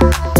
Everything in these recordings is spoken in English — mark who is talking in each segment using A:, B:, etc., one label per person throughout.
A: Sushi,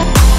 A: Bye.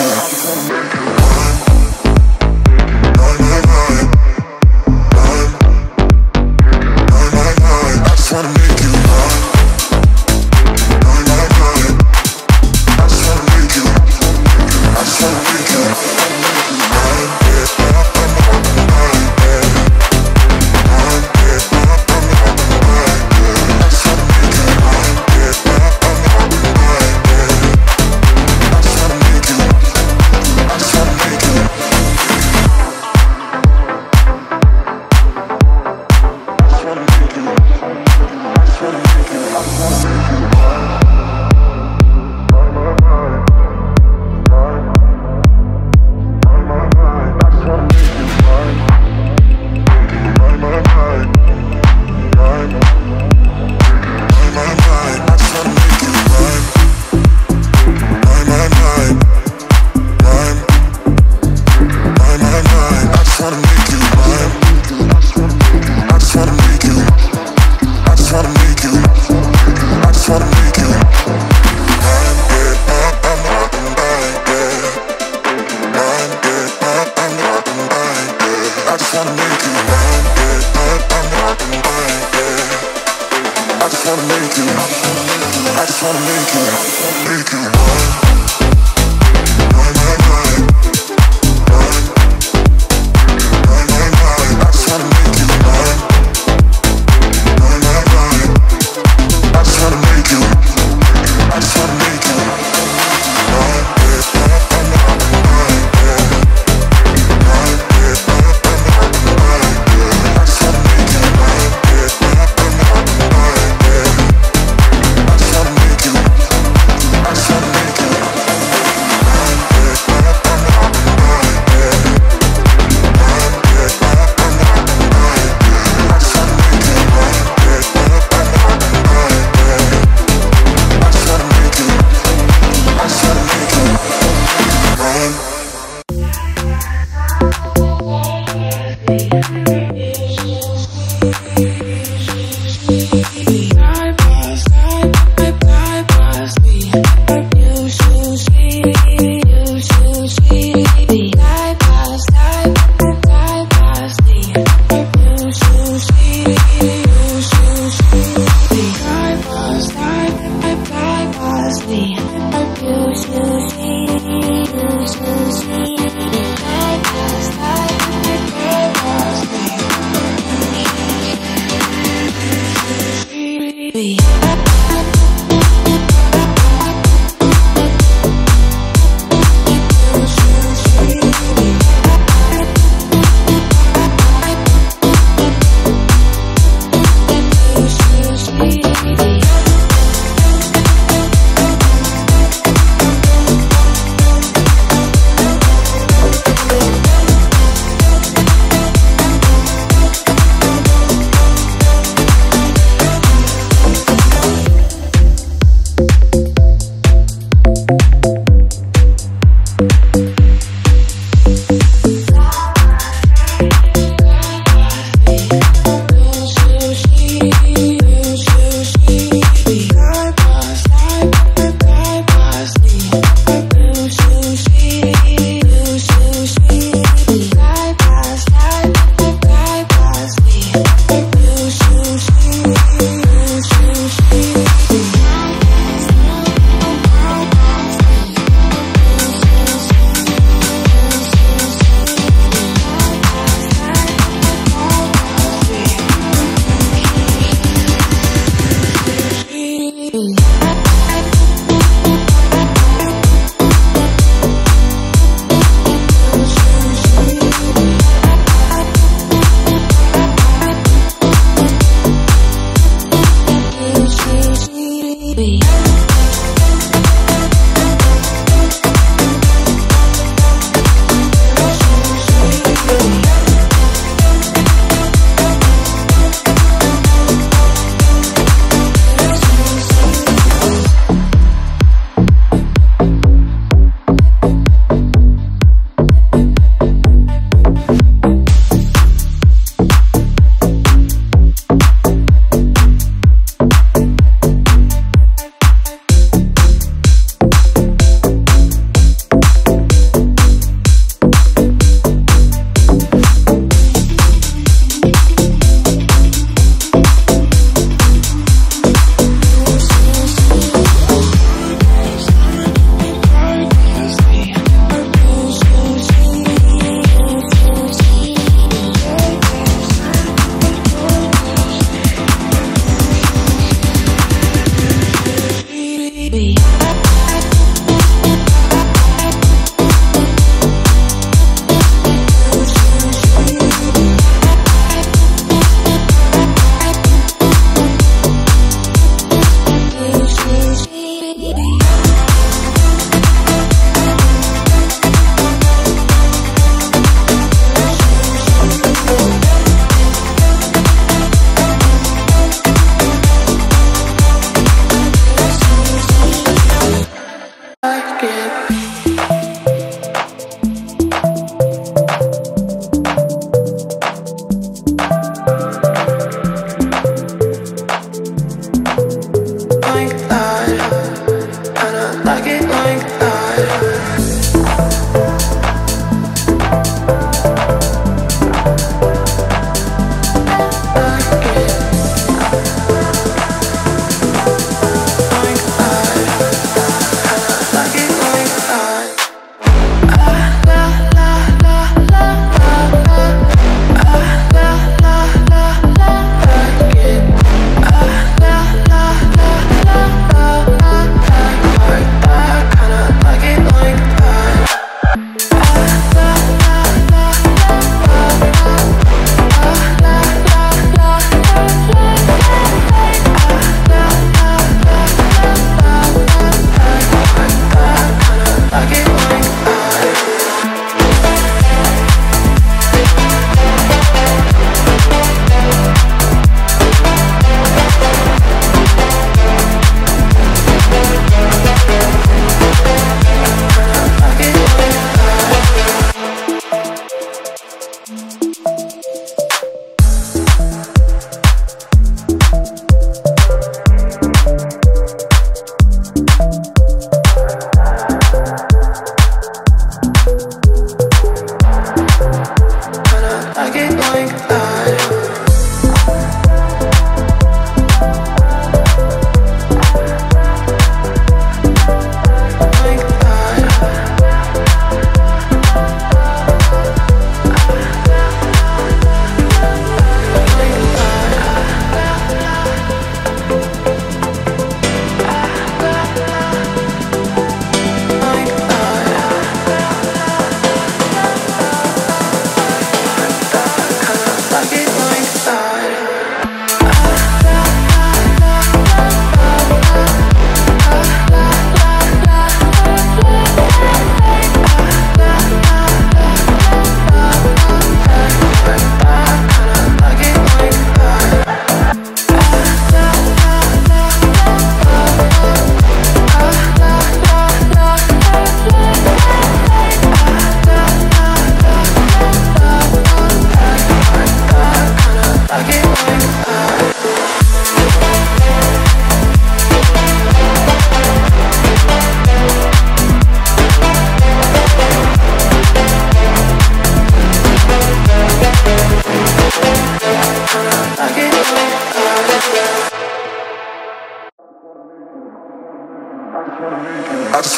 A: Just wanna make you.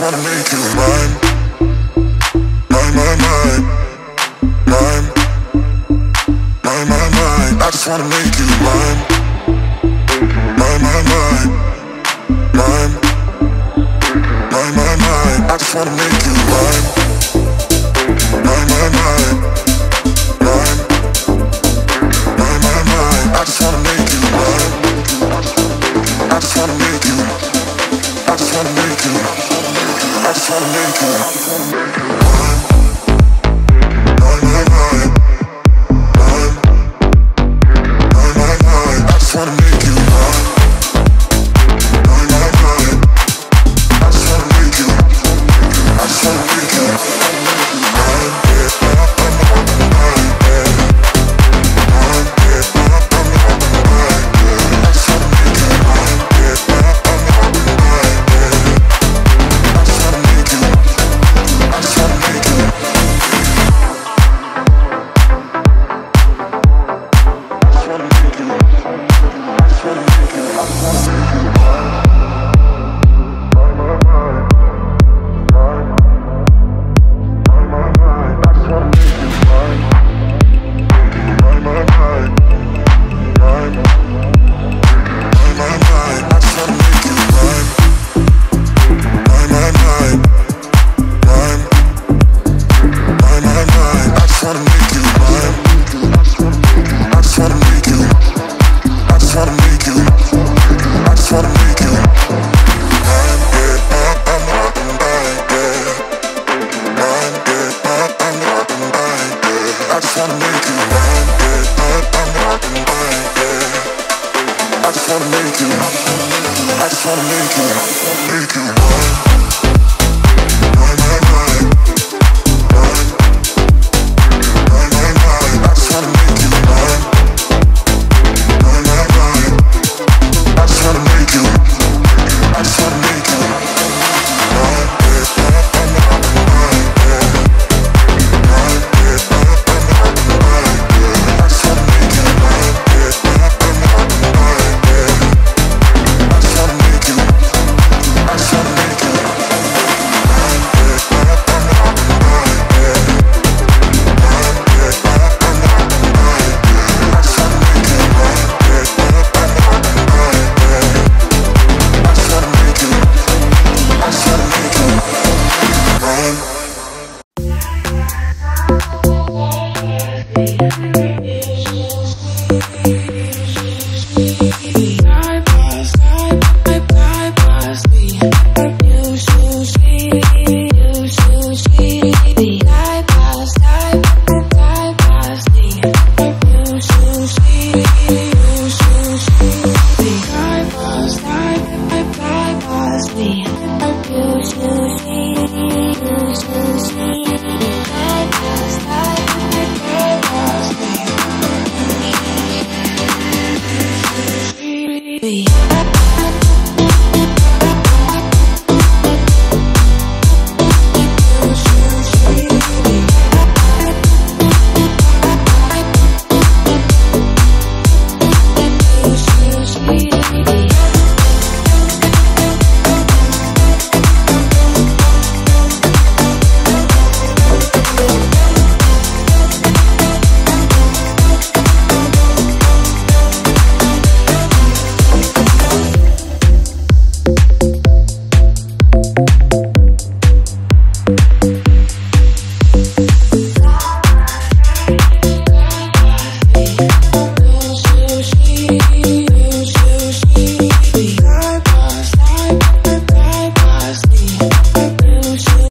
A: wanna make you mine. Mine, mine, mine Mine. Mine, mine, mine I just wanna make you mine. Mine, mine, mine Mine. Mine, mine, mine I just wanna make you mine. Mine, mine, mine Mine Mine, I just wanna make you I just wanna make you I just wanna make you. I'm Africa. Africa. wanna make it.